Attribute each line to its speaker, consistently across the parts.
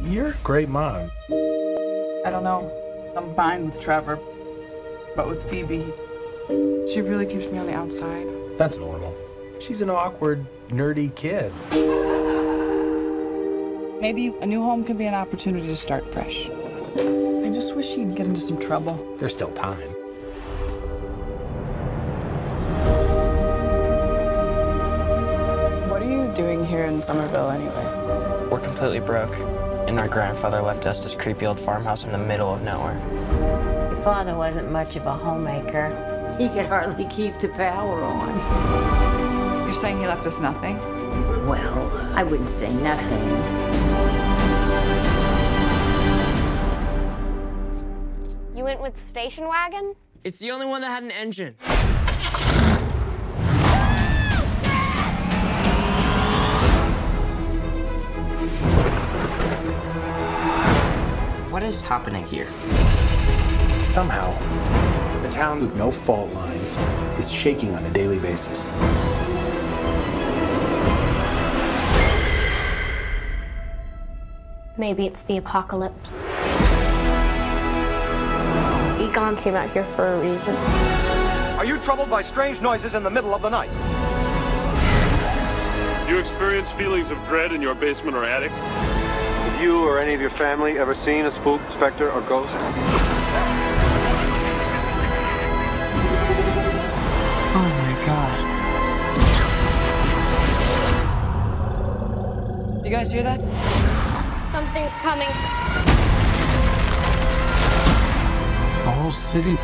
Speaker 1: You're a great mom.
Speaker 2: I don't know. I'm fine with Trevor, but with Phoebe, she really keeps me on the outside.
Speaker 1: That's normal. She's an awkward, nerdy kid.
Speaker 2: Maybe a new home can be an opportunity to start fresh. I just wish she'd get into some trouble.
Speaker 1: There's still time.
Speaker 2: What are you doing here in Summerville anyway?
Speaker 3: We're completely broke, and our grandfather left us this creepy old farmhouse in the middle of nowhere.
Speaker 4: Your father wasn't much of a homemaker. He could hardly keep the power on.
Speaker 2: You're saying he left us nothing?
Speaker 4: Well, I wouldn't say nothing.
Speaker 5: You went with the station wagon?
Speaker 3: It's the only one that had an engine. What is happening here?
Speaker 1: Somehow, a town with no fault lines is shaking on a daily basis.
Speaker 5: Maybe it's the apocalypse. Egon came out here for a reason.
Speaker 6: Are you troubled by strange noises in the middle of the night?
Speaker 7: Do you experience feelings of dread in your basement or attic?
Speaker 6: Have you or any of your family ever seen a spook, specter, or ghost?
Speaker 3: Oh my god. You guys hear that?
Speaker 5: Something's coming.
Speaker 1: The whole city.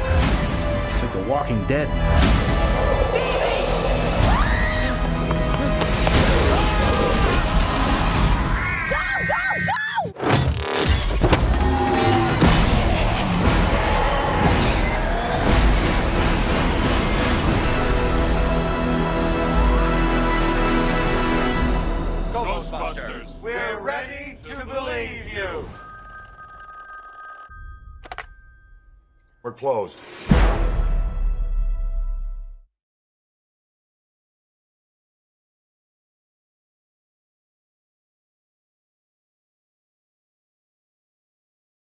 Speaker 1: It's like The Walking Dead.
Speaker 7: Ghostbusters.
Speaker 6: We're ready to believe you.
Speaker 8: We're closed.